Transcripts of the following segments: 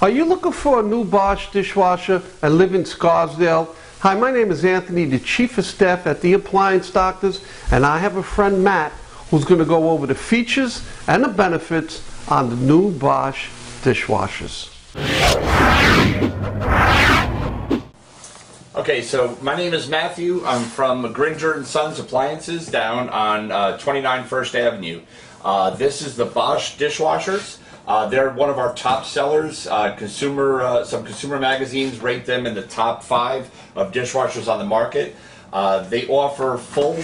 Are you looking for a new Bosch dishwasher and live in Scarsdale? Hi, my name is Anthony, the Chief of Staff at the Appliance Doctors, and I have a friend, Matt, who's going to go over the features and the benefits on the new Bosch dishwashers. Okay, so my name is Matthew. I'm from Gringer and Sons Appliances down on uh, 29 First Avenue. Uh, this is the Bosch dishwashers. Uh, they're one of our top sellers. Uh, consumer, uh, some consumer magazines rate them in the top five of dishwashers on the market. Uh, they offer full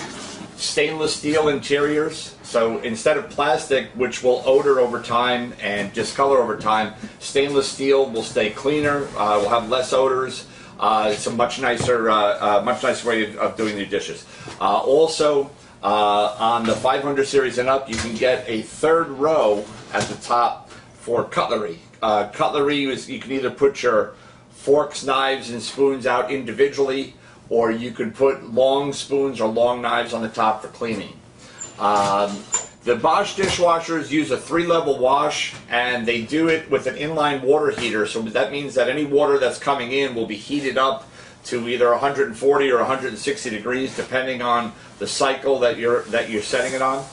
stainless steel interiors. So instead of plastic, which will odor over time and discolor over time, stainless steel will stay cleaner. Uh, will have less odors. Uh, it's a much nicer, much nicer way of doing your dishes. also. on the 500 series and up, you can get a third row at the top for cutlery. Uh, cutlery is you can either put your forks, knives, and spoons out individually, or you can put long spoons or long knives on the top for cleaning. Um, the Bosch dishwashers use a three-level wash, and they do it with an inline water heater. So that means that any water that's coming in will be heated up to either 140 or 160 degrees, depending on the cycle that you're that you're setting it on.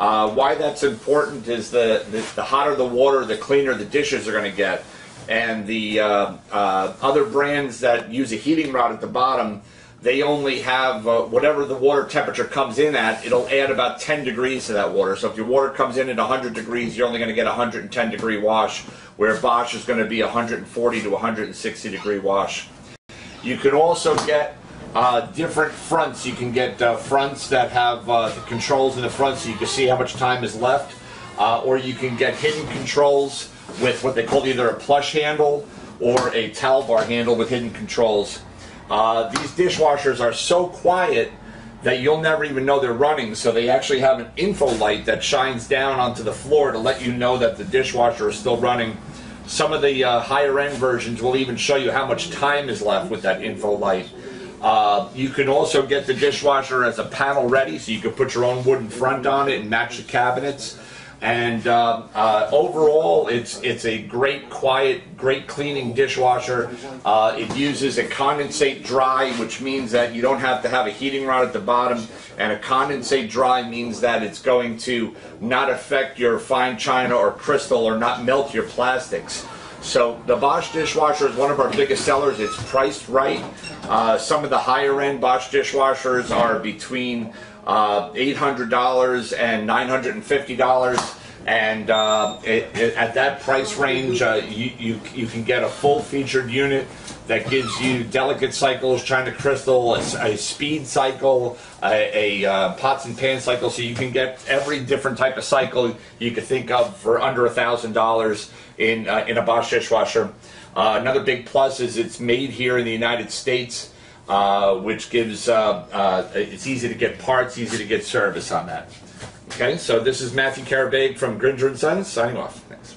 Uh, why that's important is the, the, the, hotter the water, the cleaner the dishes are going to get. And the uh, uh, other brands that use a heating rod at the bottom, they only have uh, whatever the water temperature comes in at, it'll add about 10 degrees to that water. So if your water comes in at 100 degrees, you're only going to get a 110 degree wash, where Bosch is going to be 140 to 160 degree wash. You can also get uh, different fronts. You can get uh, fronts that have uh, the controls in the front so you can see how much time is left. Uh, or you can get hidden controls with what they call either a plush handle or a towel bar handle with hidden controls. Uh, these dishwashers are so quiet that you'll never even know they're running. So they actually have an info light that shines down onto the floor to let you know that the dishwasher is still running. Some of the uh, higher end versions will even show you how much time is left with that info light. Uh, you can also get the dishwasher as a panel ready, so you can put your own wooden front on it and match the cabinets. And uh, uh, overall, it's it's a great, quiet, great cleaning dishwasher. Uh, it uses a condensate dry, which means that you don't have to have a heating rod at the bottom. And a condensate dry means that it's going to not affect your fine china or crystal or not melt your plastics. So the Bosch dishwasher is one of our biggest sellers. It's priced right. Uh, some of the higher end Bosch dishwashers are between uh, $800 and $950. And uh, it, it, at that price range, uh, you, you, you can get a full featured unit that gives you delicate cycles, china crystal, a, a speed cycle, a, a uh, pots and pans cycle, so you can get every different type of cycle you could think of for under a thousand dollars in uh, in a Bosch dishwasher. Uh, another big plus is it's made here in the United States, uh, which gives it's easy to get parts, easy to get service on that. Okay, so this is Matthew Carabag from Gringer and Sons signing off. Thanks.